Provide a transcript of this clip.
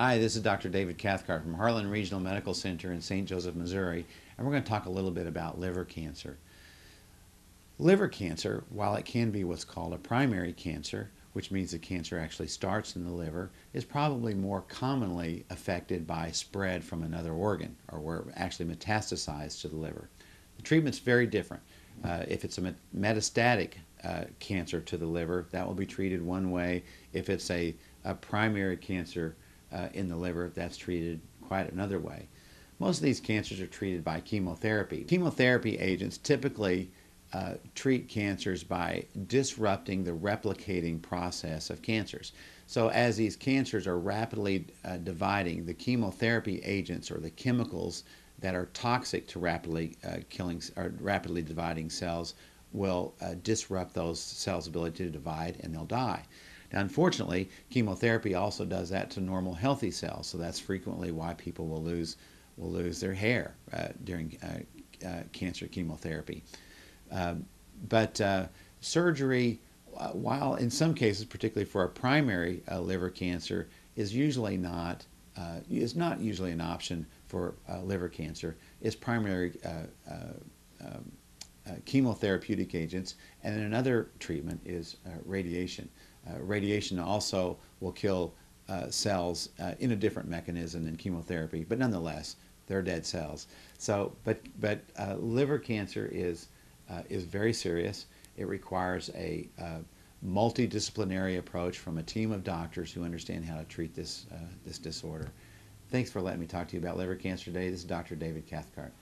Hi, this is Dr. David Cathcart from Heartland Regional Medical Center in St. Joseph, Missouri, and we're going to talk a little bit about liver cancer. Liver cancer, while it can be what's called a primary cancer, which means the cancer actually starts in the liver, is probably more commonly affected by spread from another organ or where it actually metastasized to the liver. The treatment's very different. Uh, if it's a metastatic uh, cancer to the liver, that will be treated one way. If it's a, a primary cancer uh, in the liver, that's treated quite another way. Most of these cancers are treated by chemotherapy. Chemotherapy agents typically uh, treat cancers by disrupting the replicating process of cancers. So, as these cancers are rapidly uh, dividing, the chemotherapy agents or the chemicals that are toxic to rapidly uh, killing or rapidly dividing cells will uh, disrupt those cells' ability to divide and they'll die. Now, unfortunately, chemotherapy also does that to normal healthy cells, so that's frequently why people will lose will lose their hair uh, during uh, uh, cancer chemotherapy. Um, but uh, surgery, while in some cases, particularly for a primary liver cancer, is usually not is not usually an option for liver cancer. Is primary um, uh, chemotherapeutic agents, and then another treatment is uh, radiation. Uh, radiation also will kill uh, cells uh, in a different mechanism than chemotherapy, but nonetheless, they're dead cells. So, but but uh, liver cancer is is very serious. It requires a multidisciplinary approach from a team of doctors who understand how to treat this, uh, this disorder. Thanks for letting me talk to you about liver cancer today. This is Dr. David Cathcart.